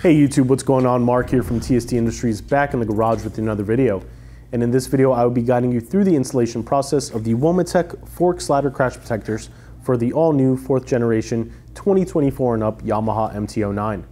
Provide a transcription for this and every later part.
Hey YouTube, what's going on? Mark here from TST Industries back in the garage with another video. And in this video, I will be guiding you through the installation process of the Womet-Tech fork slider crash protectors for the all new fourth generation 2024 and up Yamaha MT-09.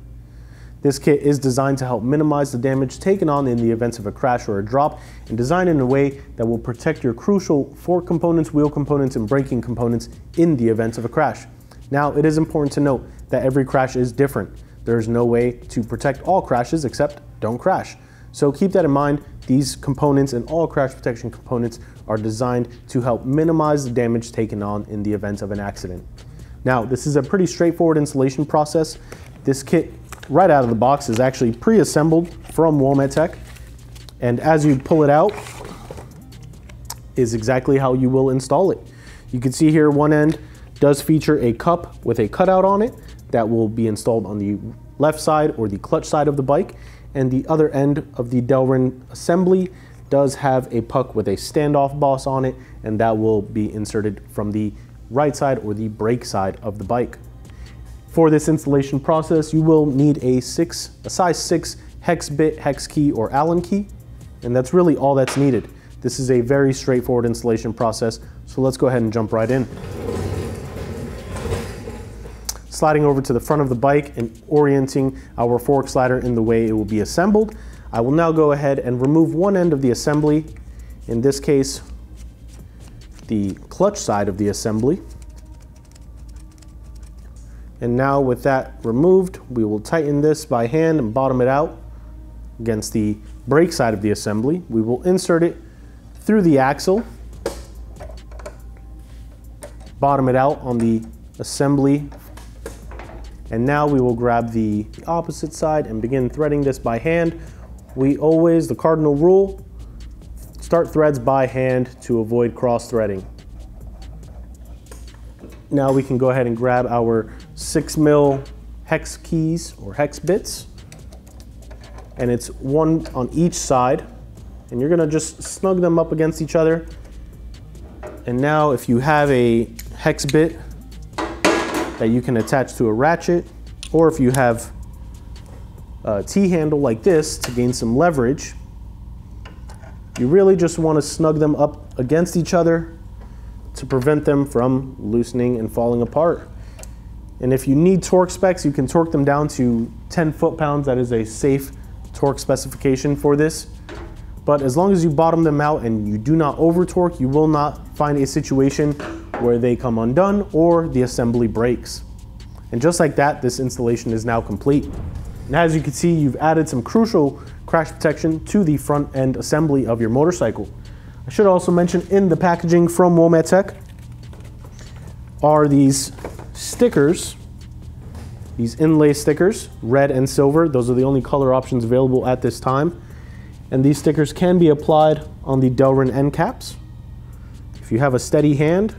This kit is designed to help minimize the damage taken on in the event of a crash or a drop and designed in a way that will protect your crucial fork components, wheel components, and braking components in the event of a crash. Now, it is important to note that every crash is different. There's no way to protect all crashes except don't crash. So keep that in mind. These components and all crash protection components are designed to help minimize the damage taken on in the event of an accident. Now, this is a pretty straightforward installation process. This kit right out of the box is actually pre-assembled from Womet-Tech. And as you pull it out is exactly how you will install it. You can see here one end does feature a cup with a cutout on it that will be installed on the left side or the clutch side of the bike. And the other end of the Delrin assembly does have a puck with a standoff boss on it, and that will be inserted from the right side or the brake side of the bike. For this installation process, you will need a six, a size six hex bit, hex key, or Allen key, and that's really all that's needed. This is a very straightforward installation process, so let's go ahead and jump right in sliding over to the front of the bike and orienting our fork slider in the way it will be assembled. I will now go ahead and remove one end of the assembly, in this case, the clutch side of the assembly. And now with that removed, we will tighten this by hand and bottom it out against the brake side of the assembly. We will insert it through the axle, bottom it out on the assembly and now we will grab the opposite side and begin threading this by hand. We always, the cardinal rule, start threads by hand to avoid cross threading. Now we can go ahead and grab our six mil hex keys or hex bits. And it's one on each side. And you're gonna just snug them up against each other. And now if you have a hex bit that you can attach to a ratchet, or if you have a T-handle like this to gain some leverage, you really just want to snug them up against each other to prevent them from loosening and falling apart. And if you need torque specs, you can torque them down to 10 foot-pounds. That is a safe torque specification for this. But as long as you bottom them out and you do not over torque, you will not find a situation where they come undone or the assembly breaks. And just like that, this installation is now complete. And as you can see, you've added some crucial crash protection to the front end assembly of your motorcycle. I should also mention in the packaging from Womet-Tech are these stickers, these inlay stickers, red and silver. Those are the only color options available at this time. And these stickers can be applied on the Delrin end caps. If you have a steady hand,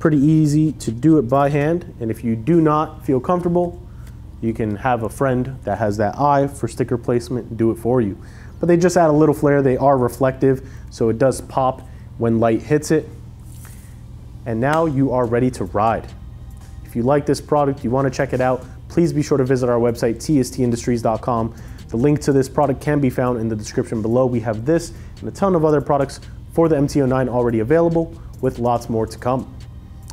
pretty easy to do it by hand. And if you do not feel comfortable, you can have a friend that has that eye for sticker placement do it for you. But they just add a little flair. They are reflective, so it does pop when light hits it. And now you are ready to ride. If you like this product, you want to check it out, please be sure to visit our website, tstindustries.com. The link to this product can be found in the description below. We have this and a ton of other products for the MT-09 already available with lots more to come.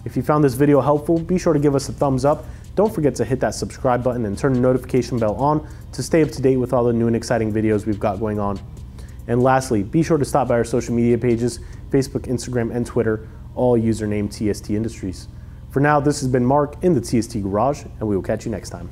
If you found this video helpful, be sure to give us a thumbs up. Don't forget to hit that subscribe button and turn the notification bell on to stay up to date with all the new and exciting videos we've got going on. And lastly, be sure to stop by our social media pages, Facebook, Instagram, and Twitter, all username TST Industries. For now, this has been Mark in the TST Garage, and we will catch you next time.